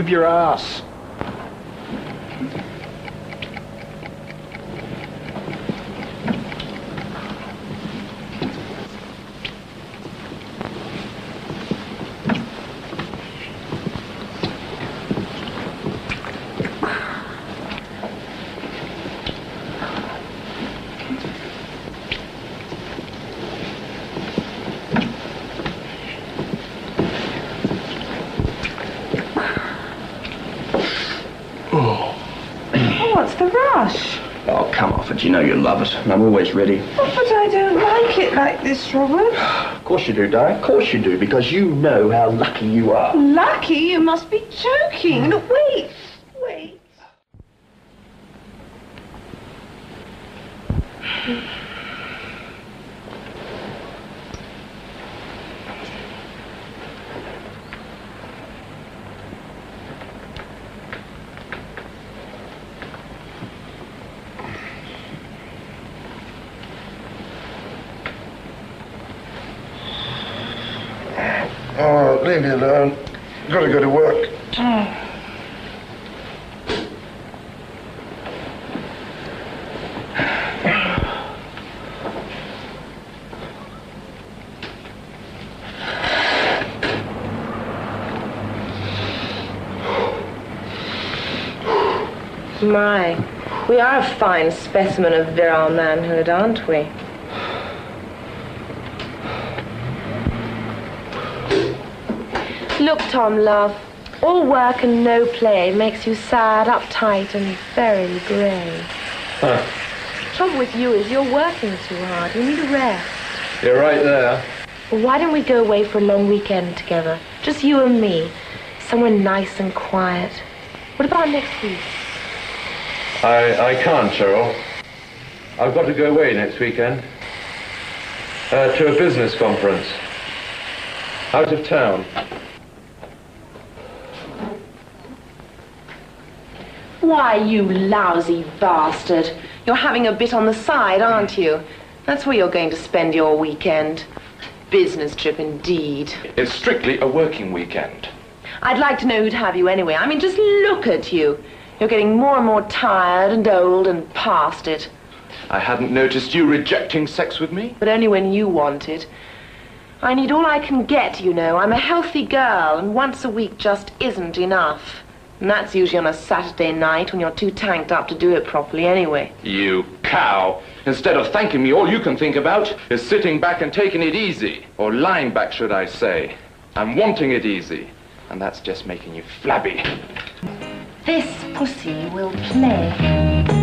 Move your ass. Oh, what's the rush? Oh, come off it. You know you love it. and I'm always ready. Oh, but I don't like it like this, Robert. Of course you do, Di. Of course you do, because you know how lucky you are. Lucky? You must be joking. Hmm. Look, wait. Wait. Oh, leave me alone. Gotta go to work. My, we are a fine specimen of virile manhood, aren't we? Look, Tom, love, all work and no play makes you sad, uptight, and very grey. Huh. Trouble with you is you're working too hard. You need a rest. You're right there. Well, why don't we go away for a long weekend together? Just you and me. Somewhere nice and quiet. What about next week? I, I can't, Cheryl. I've got to go away next weekend. Uh, to a business conference. Out of town. Why, you lousy bastard. You're having a bit on the side, aren't you? That's where you're going to spend your weekend. Business trip, indeed. It's strictly a working weekend. I'd like to know who'd have you anyway. I mean, just look at you. You're getting more and more tired and old and past it. I hadn't noticed you rejecting sex with me. But only when you want it. I need all I can get, you know. I'm a healthy girl, and once a week just isn't enough. And that's usually on a Saturday night when you're too tanked up to do it properly anyway. You cow. Instead of thanking me, all you can think about is sitting back and taking it easy. Or lying back, should I say. And wanting it easy. And that's just making you flabby. This pussy will play.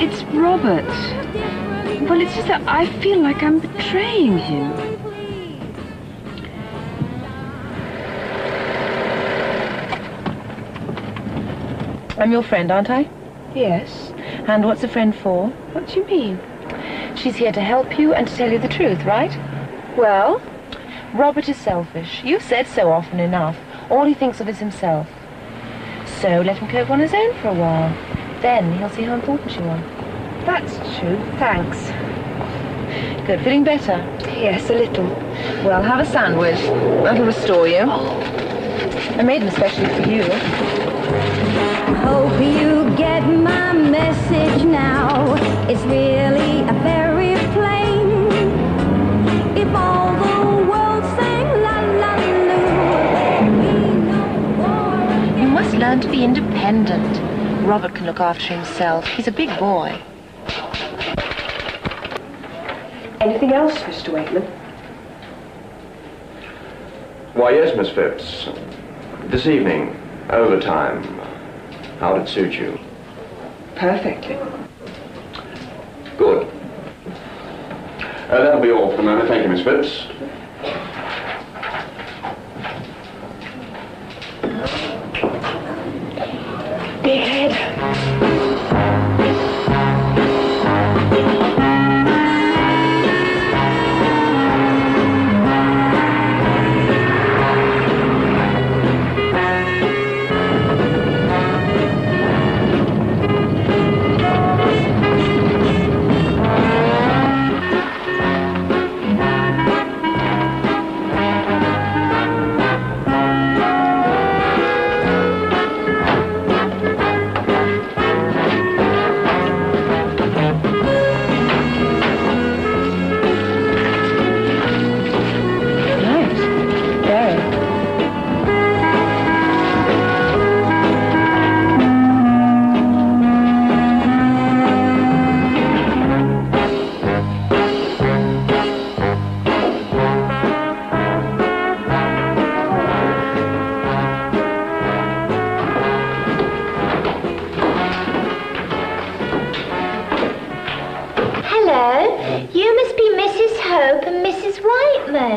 It's Robert. Well, it's just that I feel like I'm betraying him. I'm your friend, aren't I? Yes. And what's a friend for? What do you mean? She's here to help you and to tell you the truth, right? Well, Robert is selfish. You've said so often enough. All he thinks of is himself. So let him cope on his own for a while. Then he'll see how important you are. that's true. Thanks. Good. Feeling better? Yes, a little. Well, have a sandwich. That'll restore you. I made them especially for you. Hope you get my message now. It's really a very plain. If all the world sang la la loo, we no more. You must learn to be independent. Robert can look after himself. He's a big boy. Anything else, Mr. Wakeman? Why, yes, Miss Phipps. This evening, overtime. How'd it suit you? Perfectly. Good. Uh, that'll be all for the moment. Thank you, Miss Phipps.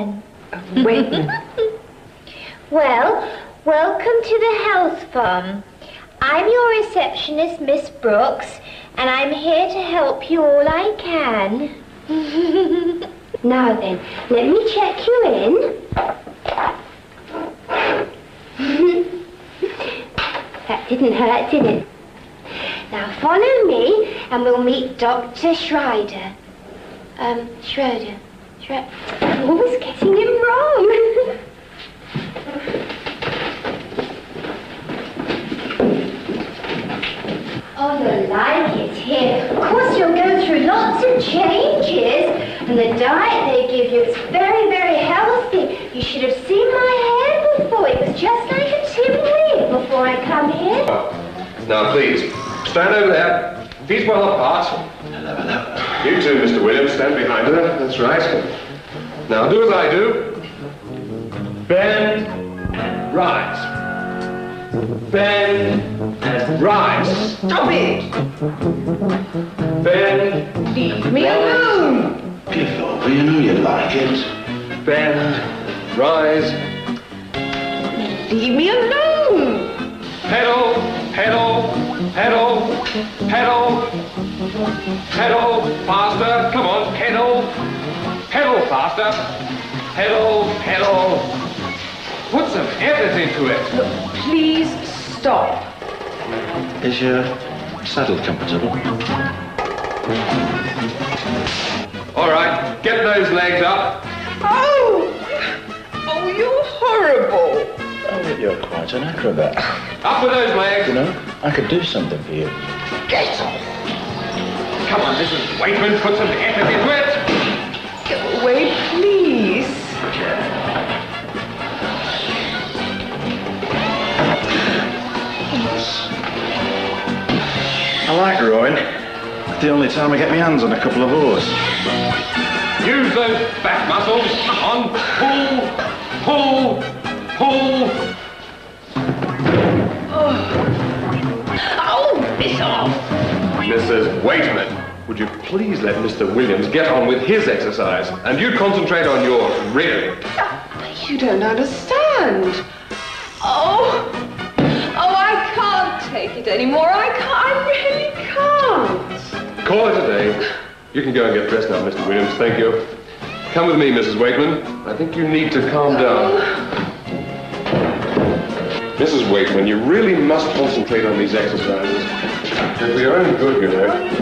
Well, welcome to the health farm. I'm your receptionist, Miss Brooks, and I'm here to help you all I can. now then, let me check you in. that didn't hurt, did it? Now follow me and we'll meet Dr. Schreider. Um, Schroeder. Schroeder. I'm always getting him wrong. Oh, you'll like it here. Of course, you'll go through lots of changes. And the diet they give you is very, very healthy. You should have seen my hair before. It was just like a tin wig before I come here. Now, please, stand over there. Feet well apart. Hello, hello. You too, Mr. Williams, stand behind her. That's right. Now, do as I do. Bend and rise. Bend and rise. Stop it! Bend, Leave me alone! Give over, you know you like it. bend, rise. Leave me alone! Pedal, pedal, pedal, pedal, pedal, faster, come on, pedal, pedal faster, pedal, pedal. Put some effort into it. Look, Please stop. Is your saddle comfortable? All right, get those legs up. Oh! Oh, you're horrible. Oh, you're quite an acrobat. Up with those legs. You know, I could do something for you. Get off. Come on, Mrs. Waitman, put some effort into it. Go away, please. I like rowing. It's the only time I get my hands on a couple of oars. Use those back muscles. On, pull, pull, pull. Oh, oh piss off. Mrs. Waitman, would you please let Mr. Williams get on with his exercise, and you concentrate on yours, really? Oh, you don't understand. Oh, oh, I can't take it anymore. I can't. I really can't. Call it a day. You can go and get dressed now, Mr. Williams. Thank you. Come with me, Mrs. Wakeman. I think you need to calm down. Mrs. Wakeman, you really must concentrate on these exercises. They're for your own good, you know.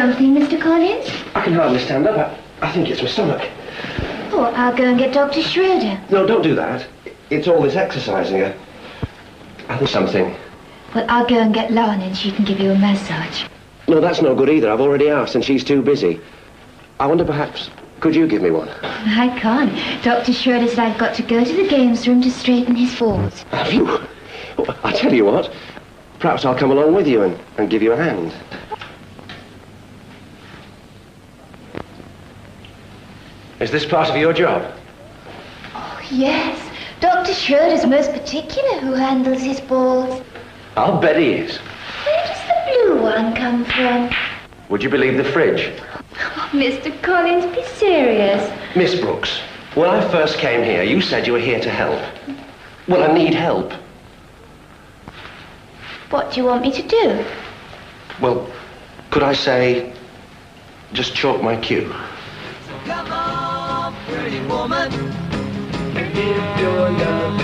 Something, Mr. Collins? I can hardly stand up. I, I think it's my stomach. Oh, I'll go and get Dr. Schroeder. No, don't do that. It's all this exercising. I, I think something. Well, I'll go and get Lon and she can give you a massage. No, that's no good either. I've already asked and she's too busy. I wonder perhaps, could you give me one? I can't. Dr. Schroeder said I've got to go to the games room to straighten his balls. Have you? Oh, I tell you what, perhaps I'll come along with you and, and give you a hand. Is this part of your job? Oh, yes. Dr. Schroeder's most particular who handles his balls. I'll bet he is. Where does the blue one come from? Would you believe the fridge? Oh, Mr. Collins, be serious. Miss Brooks, when I first came here, you said you were here to help. Well, I need help. What do you want me to do? Well, could I say, just chalk my cue? Pretty woman. If your love